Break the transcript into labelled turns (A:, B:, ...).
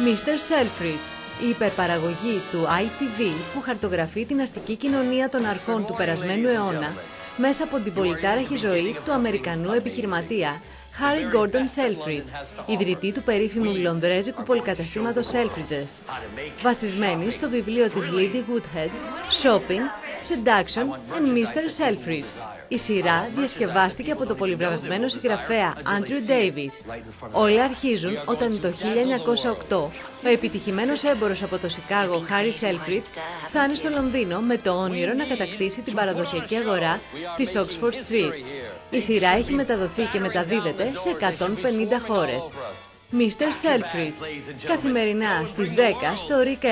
A: Mr. Selfridge, η υπερπαραγωγή του ITV που χαρτογραφεί την αστική κοινωνία των αρχών του περασμένου αιώνα μέσα από την πολυτάραχη ζωή του Αμερικανού επιχειρηματία Harry Gordon Selfridge, ιδρυτή του περίφημου λονδρέζικου πολυκαταστήματος Selfridges, βασισμένη στο βιβλίο της Lady Woodhead, Shopping, Seduction and Mr. Selfridge, η σειρά διασκευάστηκε από το πολυβραβευμένο συγγραφέα Andrew Davis. Όλοι αρχίζουν όταν το 1908 ο επιτυχημένος έμπορος από το Σικάγο Harry Selfridge φτάνει στο Λονδίνο με το όνειρο να κατακτήσει την παραδοσιακή αγορά της Oxford Street. Η σειρά έχει μεταδοθεί και μεταδίδεται σε 150 χώρες. Mr. Selfridge, καθημερινά στις 10 στο RIC 1.